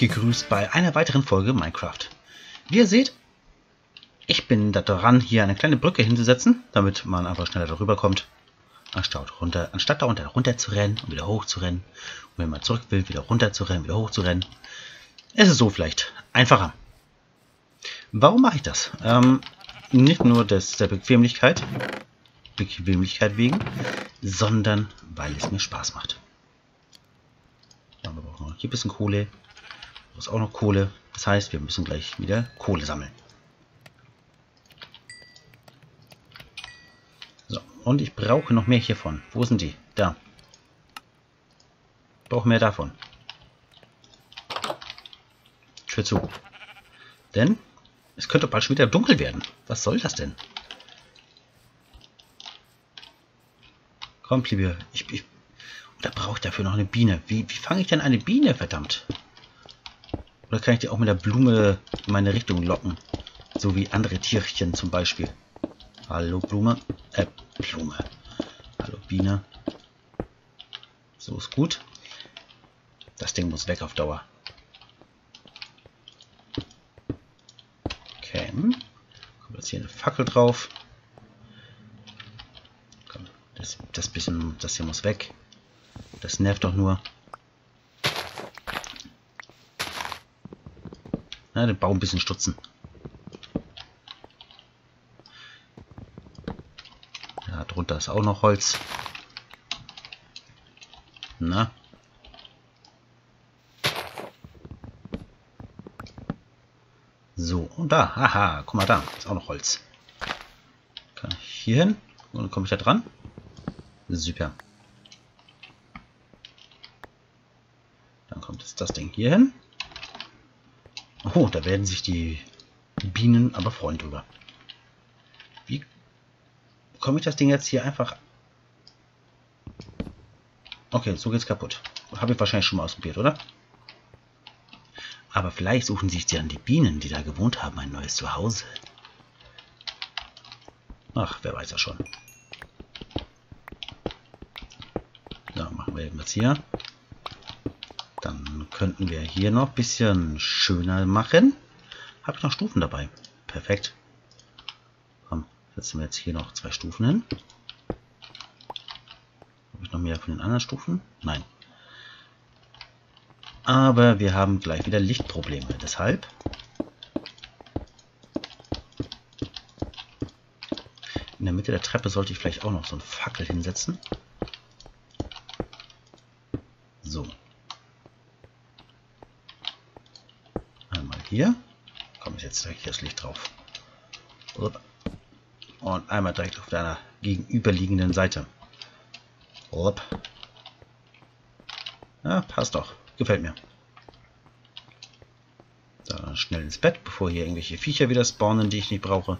gegrüßt bei einer weiteren Folge Minecraft. Wie ihr seht, ich bin daran, hier eine kleine Brücke hinzusetzen, damit man einfach schneller darüber kommt. Anstatt, runter, anstatt da runter, runter zu rennen und wieder hoch zu rennen. Und wenn man zurück will, wieder runter zu rennen, wieder hoch zu rennen. Es ist so vielleicht einfacher. Warum mache ich das? Ähm, nicht nur des, der Bequemlichkeit, Bequemlichkeit wegen, sondern weil es mir Spaß macht. Ja, wir noch hier ein bisschen Kohle. Ist auch noch Kohle. Das heißt, wir müssen gleich wieder Kohle sammeln. So, und ich brauche noch mehr hiervon. Wo sind die? Da. Brauche mehr davon. Tür zu. Denn es könnte bald schon wieder dunkel werden. Was soll das denn? Kommt, liebe. Ich, ich, da brauche ich dafür noch eine Biene. Wie, wie fange ich denn eine Biene, verdammt? Oder kann ich die auch mit der Blume in meine Richtung locken? So wie andere Tierchen zum Beispiel. Hallo Blume. Äh, Blume. Hallo Biene. So ist gut. Das Ding muss weg auf Dauer. Okay. Kommt jetzt hier eine Fackel drauf. Das, das bisschen, das hier muss weg. Das nervt doch nur. Na, den Baum ein bisschen stutzen. Ja, drunter ist auch noch Holz. Na. So, und da, haha, guck mal da, ist auch noch Holz. Kann ich hier hin? Und dann komme ich da dran. Super. Dann kommt jetzt das Ding hier hin. Oh, da werden sich die Bienen aber freuen drüber. Wie komme ich das Ding jetzt hier einfach... Okay, so geht's kaputt. Habe ich wahrscheinlich schon mal ausprobiert, oder? Aber vielleicht suchen sich dann die Bienen, die da gewohnt haben, ein neues Zuhause. Ach, wer weiß das schon. So, machen wir eben jetzt hier. Könnten wir hier noch ein bisschen schöner machen. Habe ich noch Stufen dabei? Perfekt. Komm, setzen wir jetzt hier noch zwei Stufen hin. Habe ich noch mehr von den anderen Stufen? Nein. Aber wir haben gleich wieder Lichtprobleme. Deshalb in der Mitte der Treppe sollte ich vielleicht auch noch so eine Fackel hinsetzen. So. Hier. Kommt jetzt direkt das Licht drauf. Und einmal direkt auf deiner gegenüberliegenden Seite. Ja, passt doch. Gefällt mir. Dann schnell ins Bett, bevor hier irgendwelche Viecher wieder spawnen, die ich nicht brauche.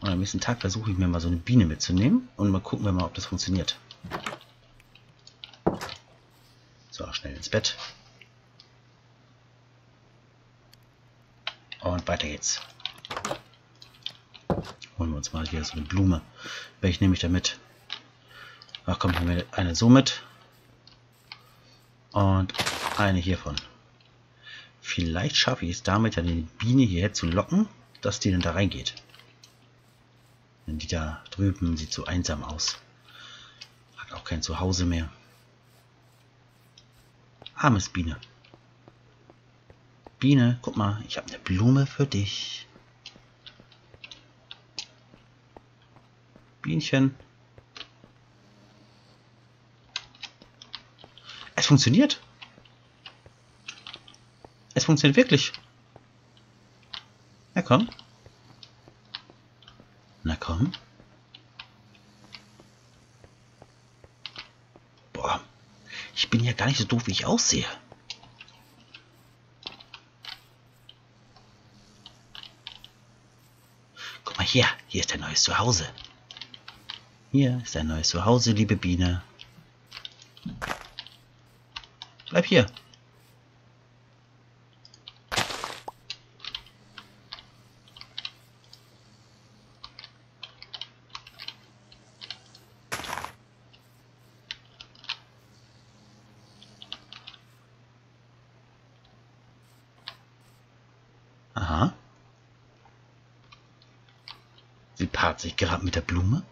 Und am nächsten Tag versuche ich mir mal so eine Biene mitzunehmen und mal gucken wir mal, ob das funktioniert. So, schnell ins Bett. Weiter geht's. Holen wir uns mal hier so eine Blume. Welche nehme ich da mit? Ach komm, nehmen wir eine so mit. Und eine hiervon. Vielleicht schaffe ich es damit ja die Biene hierher zu locken, dass die dann da reingeht. Denn die da drüben sieht so einsam aus. Hat auch kein Zuhause mehr. Armes Biene. Biene, guck mal, ich habe eine Blume für dich. Bienchen. Es funktioniert. Es funktioniert wirklich. Na komm. Na komm. Boah. Ich bin ja gar nicht so doof, wie ich aussehe. Guck mal hier. Hier ist dein neues Zuhause. Hier ist dein neues Zuhause, liebe Biene. Bleib hier. Paart sich gerade mit der Blume?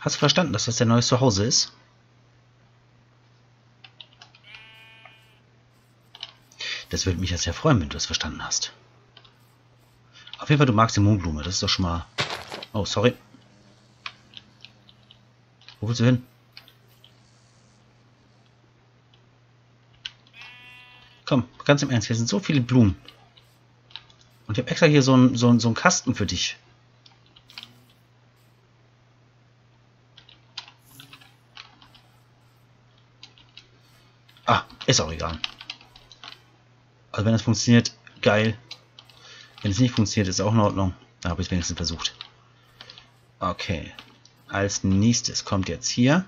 Hast du verstanden, dass das dein neues Zuhause ist? Das würde mich ja sehr freuen, wenn du das verstanden hast. Auf jeden Fall, du magst die Mohnblume. Das ist doch schon mal... Oh, sorry. Wo willst du hin? Komm, ganz im Ernst, hier sind so viele Blumen. Und ich habe extra hier so einen so so ein Kasten für dich. Ah, ist auch egal. Also wenn es funktioniert, geil. Wenn es nicht funktioniert, ist auch in Ordnung. Da habe ich es wenigstens versucht. Okay. Als nächstes kommt jetzt hier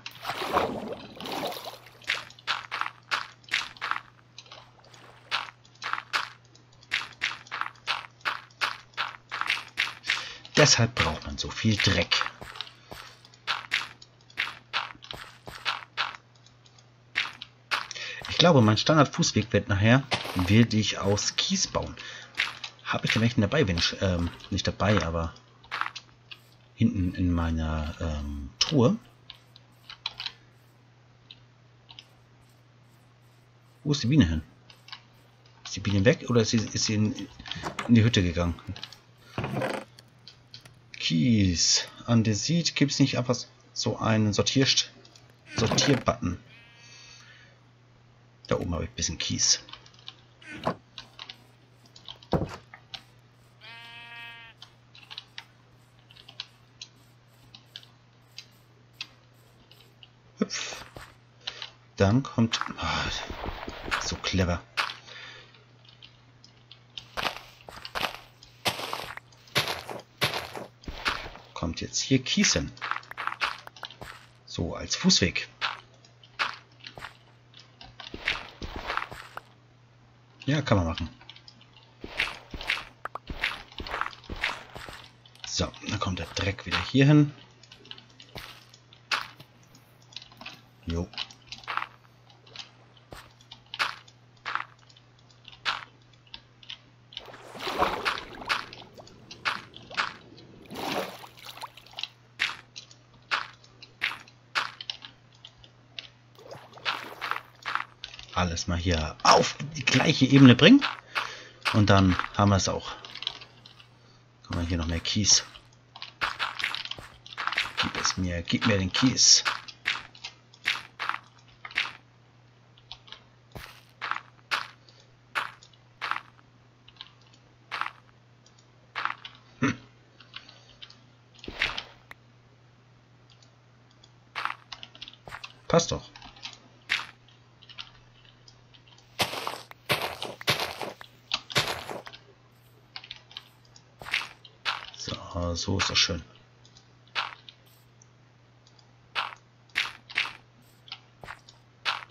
Deshalb braucht man so viel Dreck. Ich glaube, mein Standard-Fußweg wird nachher, werde ich aus Kies bauen. Habe ich den welchen dabei? Wenn ich, ähm, nicht dabei, aber hinten in meiner ähm, Truhe. Wo ist die Biene hin? Ist die Biene weg oder ist sie, ist sie in, in die Hütte gegangen? Kies. An der Sieht gibt es nicht einfach so einen Sortier Sortierbutton. Da oben habe ich ein bisschen Kies. Hüpf. Dann kommt... Oh, so clever. Kommt jetzt hier Kiesen. So, als Fußweg. Ja, kann man machen. So, dann kommt der Dreck wieder hier hin. Jo. Alles mal hier auf die gleiche Ebene bringen. Und dann haben wir es auch. Kommen wir hier noch mehr Kies. Gib es mir, gib mir den Kies. Hm. Passt doch. So ist das schön.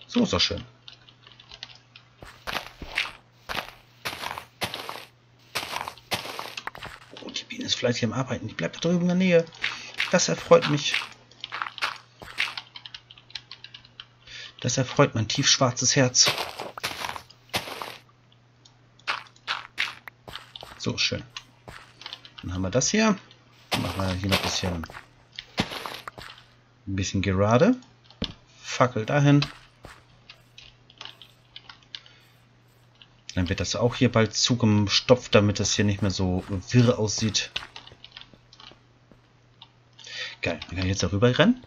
So ist das schön. Oh, die Biene ist fleißig am Arbeiten. Die bleibt da drüben in der Nähe. Das erfreut mich. Das erfreut mein tiefschwarzes Herz. So, schön. Dann haben wir das hier wir hier noch ein bisschen, ein bisschen gerade. Fackel dahin. Dann wird das auch hier bald zugestopft, damit das hier nicht mehr so wirr aussieht. Geil, dann kann ich jetzt darüber rennen.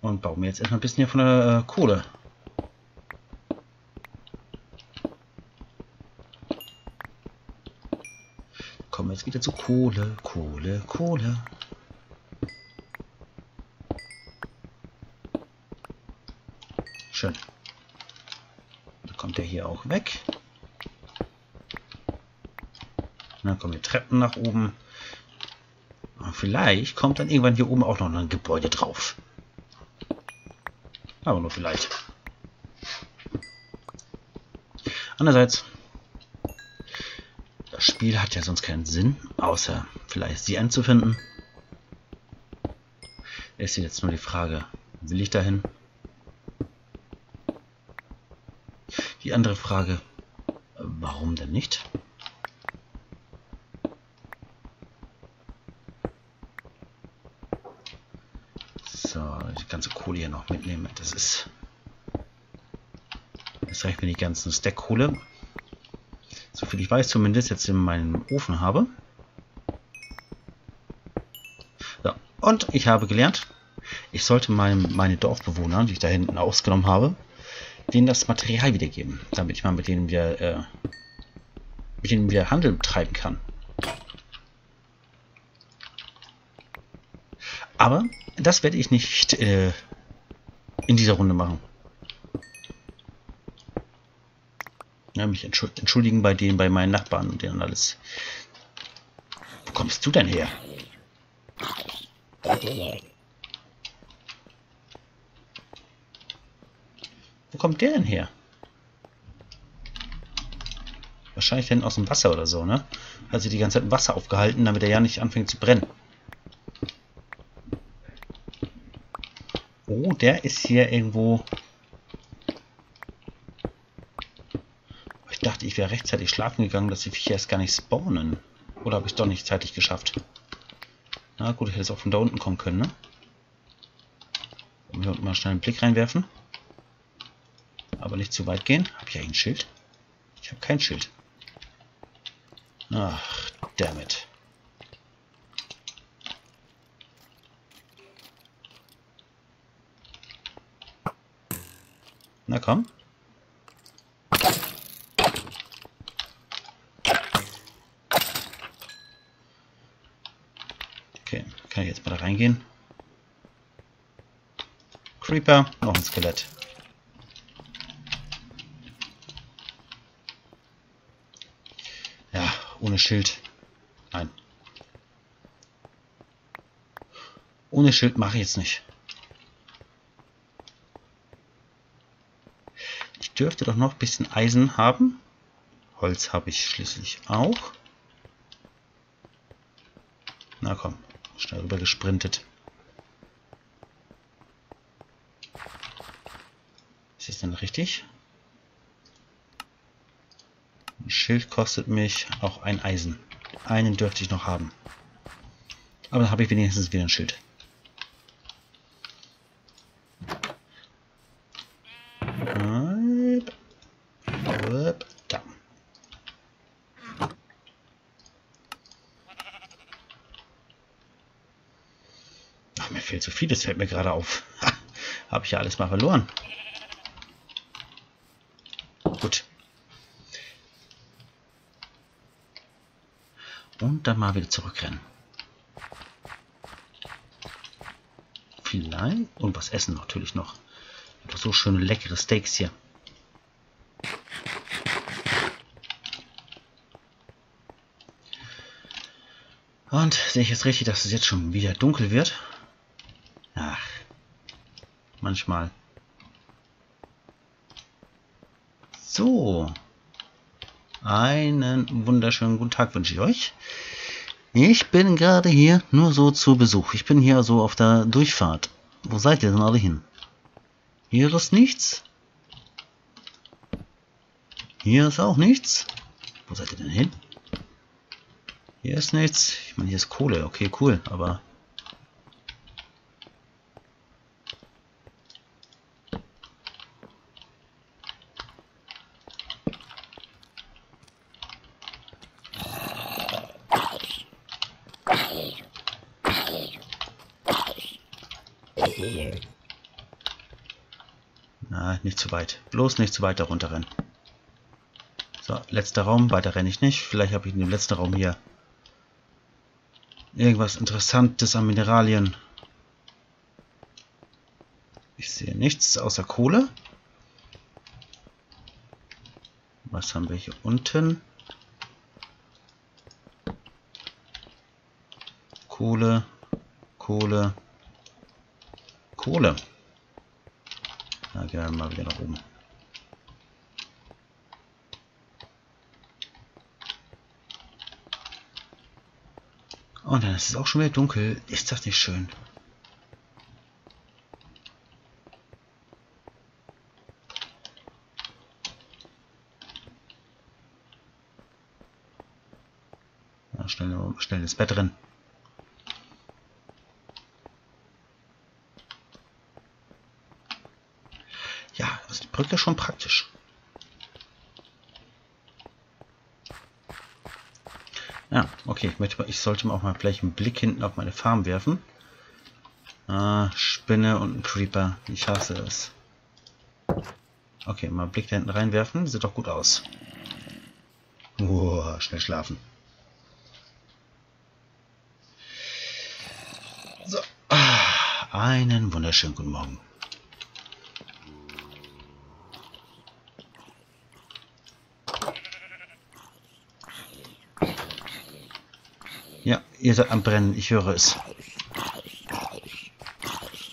Und baue mir jetzt erstmal ein bisschen hier von der äh, Kohle. kommen wir jetzt wieder zu Kohle, Kohle, Kohle. Schön. Dann kommt er hier auch weg. Dann kommen die Treppen nach oben. Und vielleicht kommt dann irgendwann hier oben auch noch ein Gebäude drauf. Aber nur vielleicht. Andererseits Spiel hat ja sonst keinen Sinn, außer vielleicht sie anzufinden. Ist jetzt nur die Frage, will ich dahin? Die andere Frage, warum denn nicht? So, die ganze Kohle hier noch mitnehmen. Das ist... Erst recht, wenn die ganzen Stack Kohle so viel ich weiß zumindest, jetzt in meinem Ofen habe. So, und ich habe gelernt, ich sollte meinem, meine Dorfbewohner, die ich da hinten ausgenommen habe, denen das Material wiedergeben, damit ich mal mit denen wieder, äh, mit denen wieder Handel betreiben kann. Aber das werde ich nicht äh, in dieser Runde machen. Ja, mich entschuldigen bei denen, bei meinen Nachbarn und denen alles. Wo kommst du denn her? Wo kommt der denn her? Wahrscheinlich denn aus dem Wasser oder so, ne? Hat sich die ganze Zeit im Wasser aufgehalten, damit er ja nicht anfängt zu brennen. Oh, der ist hier irgendwo... Ich dachte, ich wäre rechtzeitig schlafen gegangen, dass die Viecher erst gar nicht spawnen. Oder habe ich es doch nicht zeitlich geschafft? Na gut, ich hätte es auch von da unten kommen können, ne? Hier unten mal schnell einen Blick reinwerfen. Aber nicht zu weit gehen. Habe ich eigentlich ein Schild? Ich habe kein Schild. Ach, damit. Na komm. Okay, kann ich jetzt mal da reingehen. Creeper, noch ein Skelett. Ja, ohne Schild. Nein. Ohne Schild mache ich jetzt nicht. dürfte doch noch ein bisschen Eisen haben. Holz habe ich schließlich auch. Na komm, schnell rüber gesprintet. Ist das denn richtig? Ein Schild kostet mich auch ein Eisen. Einen dürfte ich noch haben. Aber dann habe ich wenigstens wieder ein Schild. Zu vieles fällt mir gerade auf. Habe ich ja alles mal verloren. Gut. Und dann mal wieder zurückrennen. Vielleicht. Und was essen natürlich noch. Doch so schöne leckere Steaks hier. Und sehe ich jetzt richtig, dass es jetzt schon wieder dunkel wird? Manchmal. So. Einen wunderschönen guten Tag wünsche ich euch. Ich bin gerade hier nur so zu Besuch. Ich bin hier so auf der Durchfahrt. Wo seid ihr denn alle hin? Hier ist nichts. Hier ist auch nichts. Wo seid ihr denn hin? Hier ist nichts. Ich meine, hier ist Kohle. Okay, cool. Aber Na, nicht zu weit. Bloß nicht zu weit darunter rennen. So, letzter Raum. Weiter renne ich nicht. Vielleicht habe ich in dem letzten Raum hier irgendwas Interessantes an Mineralien. Ich sehe nichts außer Kohle. Was haben wir hier unten? Kohle, Kohle, Kohle. Na, gehen wir mal wieder nach oben. Und dann ist es auch schon wieder dunkel. Ist das nicht schön? Ja, schnell, schnell ins Bett rennen. Brücke schon praktisch. Ja, okay, ich, möchte, ich sollte auch mal vielleicht einen Blick hinten auf meine Farm werfen. Ah, Spinne und ein Creeper. Ich hasse es. Okay, mal einen Blick da hinten reinwerfen. Sieht doch gut aus. Uah, schnell schlafen. So. Ah, einen wunderschönen guten Morgen. Ja, ihr seid am Brennen. Ich höre es.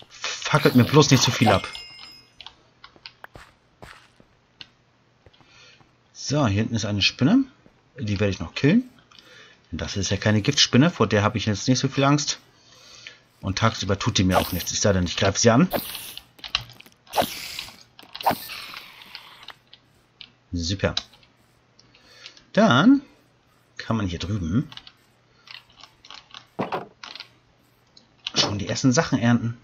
Fackelt mir bloß nicht zu viel ab. So, hier hinten ist eine Spinne. Die werde ich noch killen. Das ist ja keine Giftspinne, vor der habe ich jetzt nicht so viel Angst. Und tagsüber tut die mir auch nichts. Ich sage dann, ich greife sie an. Super. Dann kann man hier drüben ersten Sachen ernten.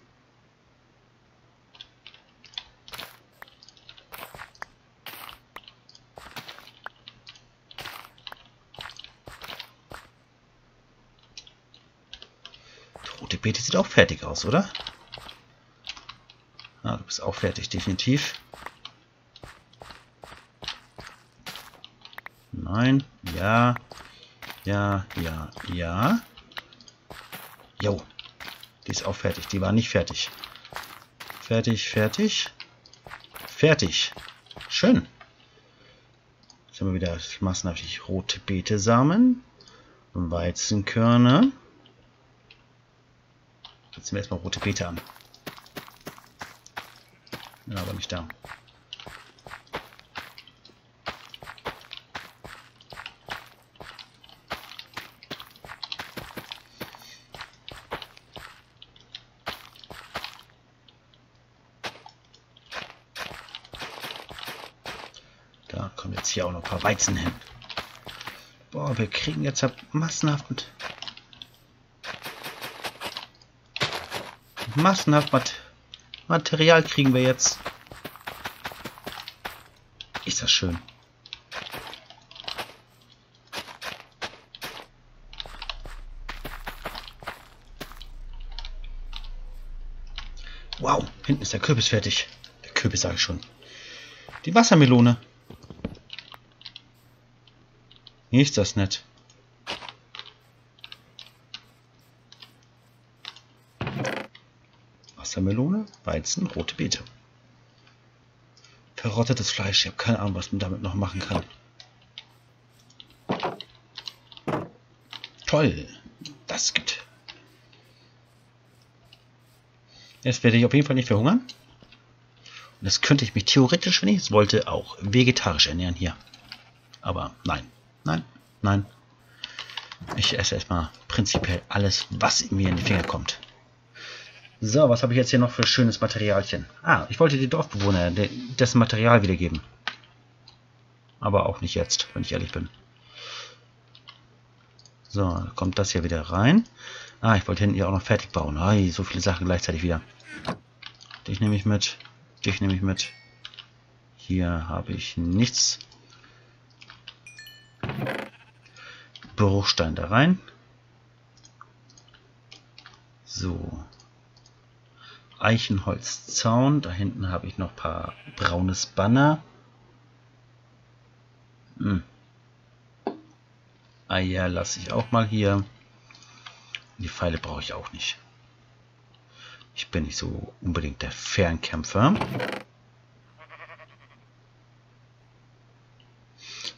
Rote Beete sieht auch fertig aus, oder? Ah, du bist auch fertig, definitiv. Nein, ja, ja, ja, ja. Jo, die ist auch fertig. Die war nicht fertig. Fertig, fertig. Fertig. Schön. Jetzt haben wir wieder massenhaft rote Betesamen. Weizenkörner. Setzen wir erstmal rote Beete an. Ja, aber nicht da. Da kommen jetzt hier auch noch ein paar Weizen hin. Boah, wir kriegen jetzt massenhaft mit massenhaft Mat Material kriegen wir jetzt. Ist das schön. Wow, hinten ist der Kürbis fertig. Der Kürbis sage ich schon. Die Wassermelone. Ist das nett. Wassermelone, Weizen, rote Beete. Verrottetes Fleisch. Ich habe keine Ahnung, was man damit noch machen kann. Toll. Das gibt. Jetzt werde ich auf jeden Fall nicht verhungern. Und jetzt könnte ich mich theoretisch, wenn ich es wollte, auch vegetarisch ernähren hier. Aber nein, nein, nein. Ich esse erstmal prinzipiell alles, was mir in die Finger kommt. So, was habe ich jetzt hier noch für schönes Materialchen? Ah, ich wollte die Dorfbewohner dessen Material wiedergeben. Aber auch nicht jetzt, wenn ich ehrlich bin. So, kommt das hier wieder rein. Ah, ich wollte hinten hier auch noch fertig bauen. Ai, so viele Sachen gleichzeitig wieder. Dich nehme ich mit. Dich nehme ich mit. Hier habe ich nichts. Bruchstein da rein. So. Eichenholzzaun. Da hinten habe ich noch ein paar braunes Banner. Hm. Eier lasse ich auch mal hier. Die Pfeile brauche ich auch nicht. Ich bin nicht so unbedingt der Fernkämpfer.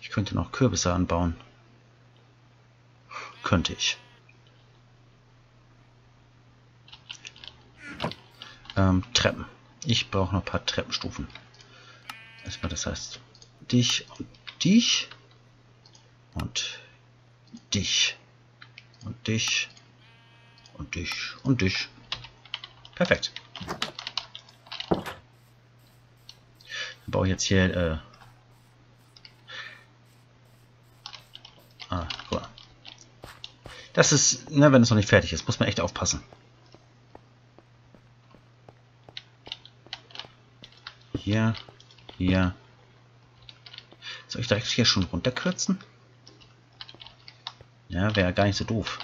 Ich könnte noch Kürbisse anbauen. Könnte ich. Ähm, Treppen. Ich brauche noch ein paar Treppenstufen. Erstmal, das heißt, dich und dich und dich und dich und dich und dich. Perfekt. Dann baue ich jetzt hier äh, Ah, guck mal. Das ist, ne, wenn es noch nicht fertig ist, muss man echt aufpassen. Hier. Hier. Soll ich direkt hier schon runterkürzen? Ja, wäre gar nicht so doof.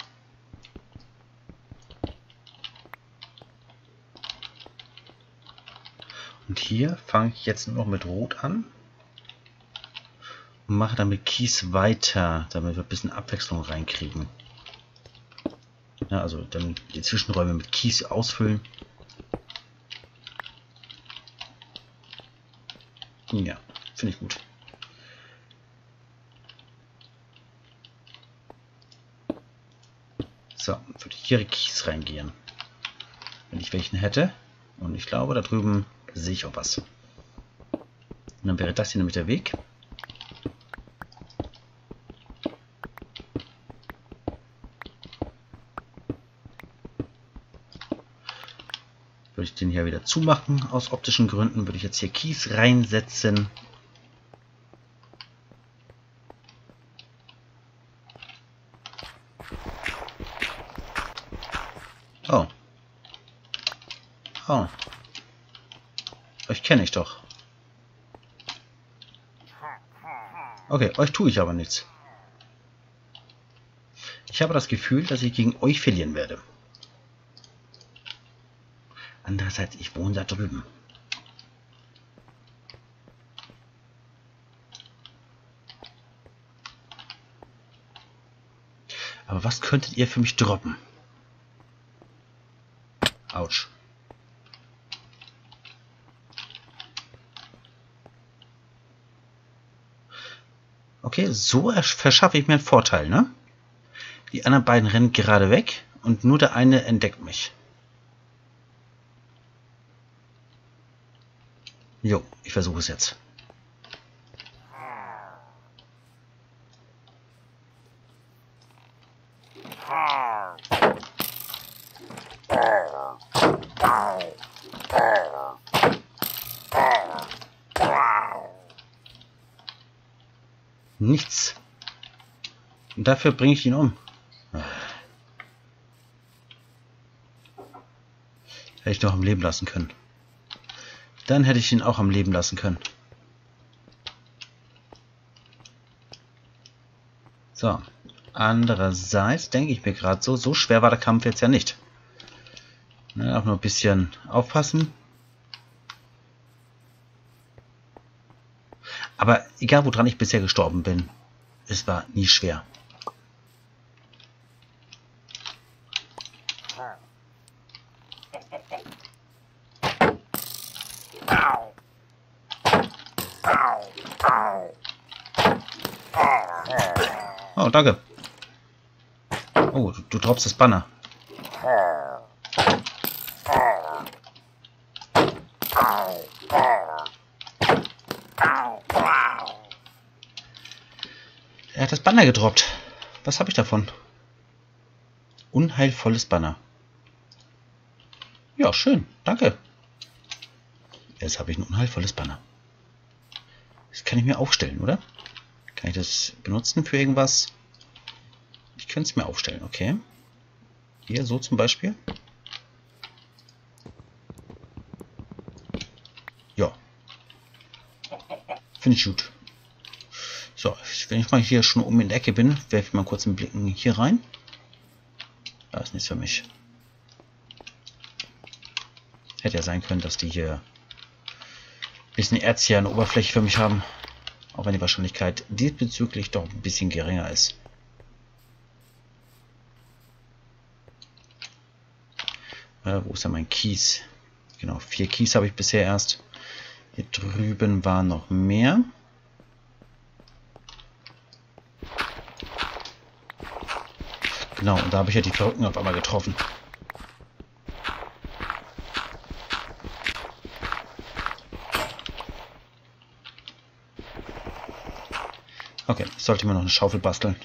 Und hier fange ich jetzt nur noch mit Rot an. Und mache dann mit Kies weiter, damit wir ein bisschen Abwechslung reinkriegen. Ja, also dann die Zwischenräume mit Kies ausfüllen. Ja, finde ich gut. So, würde hier Kies reingehen. Wenn ich welchen hätte. Und ich glaube, da drüben sehe ich auch was. Und dann wäre das hier nämlich der Weg. Den hier wieder zumachen. Aus optischen Gründen würde ich jetzt hier Kies reinsetzen. Oh. Oh. Euch kenne ich doch. Okay, euch tue ich aber nichts. Ich habe das Gefühl, dass ich gegen euch verlieren werde. Andererseits, ich wohne da drüben. Aber was könntet ihr für mich droppen? Autsch. Okay, so verschaffe ich mir einen Vorteil, ne? Die anderen beiden rennen gerade weg und nur der eine entdeckt mich. Jo, ich versuche es jetzt. Nichts. Und dafür bringe ich ihn um. Hätte ich doch am Leben lassen können. Dann hätte ich ihn auch am Leben lassen können. So. Andererseits denke ich mir gerade so, so schwer war der Kampf jetzt ja nicht. Ne, auch nur ein bisschen aufpassen. Aber egal, woran ich bisher gestorben bin, es war nie schwer. Oh, danke. Oh, du, du droppst das Banner. Er hat das Banner gedroppt. Was habe ich davon? Unheilvolles Banner. Ja, schön. Danke. Jetzt habe ich ein unheilvolles Banner. Das kann ich mir aufstellen, oder? Kann ich das benutzen für irgendwas? Ich könnte es mir aufstellen, okay. Hier, so zum Beispiel. Ja. Finde ich gut. So, wenn ich mal hier schon oben in der Ecke bin, werfe ich mal kurz einen Blick hier rein. Da ist nichts für mich. Hätte ja sein können, dass die hier bisschen Erz hier an Oberfläche für mich haben. Auch wenn die Wahrscheinlichkeit diesbezüglich doch ein bisschen geringer ist. Äh, wo ist denn mein Kies? Genau, vier Kies habe ich bisher erst. Hier drüben waren noch mehr. Genau, und da habe ich ja die Verrückten auf einmal getroffen. Okay, sollte mir noch eine Schaufel basteln.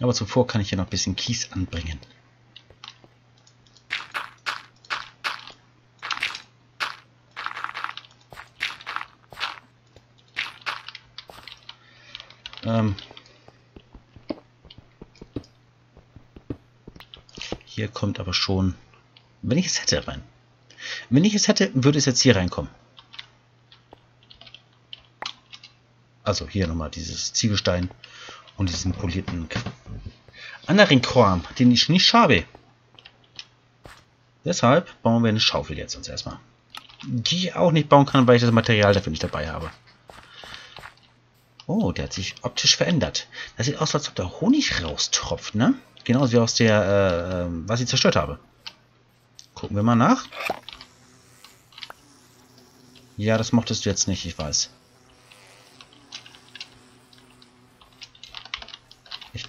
Aber zuvor kann ich hier noch ein bisschen Kies anbringen. Ähm hier kommt aber schon, wenn ich es hätte, rein. Wenn ich es hätte, würde es jetzt hier reinkommen. Also hier nochmal dieses Ziegelstein und diesen polierten anderen Kram, den ich nicht habe. Deshalb bauen wir eine Schaufel jetzt uns erstmal. Die ich auch nicht bauen kann, weil ich das Material dafür nicht dabei habe. Oh, der hat sich optisch verändert. Das sieht aus, als ob der Honig raustropft, ne? Genauso wie aus der, äh, ähm, was ich zerstört habe. Gucken wir mal nach. Ja, das mochtest du jetzt nicht, ich weiß.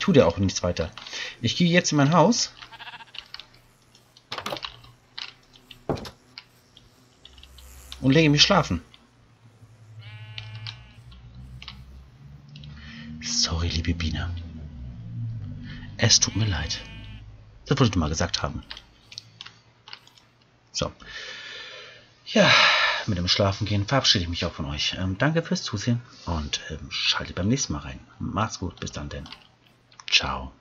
Tue dir auch nichts weiter. Ich gehe jetzt in mein Haus. Und lege mich schlafen. Sorry, liebe Biene. Es tut mir leid. Das wollte ich mal gesagt haben. So. Ja, mit dem Schlafengehen verabschiede ich mich auch von euch. Ähm, danke fürs Zusehen und ähm, schaltet beim nächsten Mal rein. Macht's gut, bis dann denn. Tchau.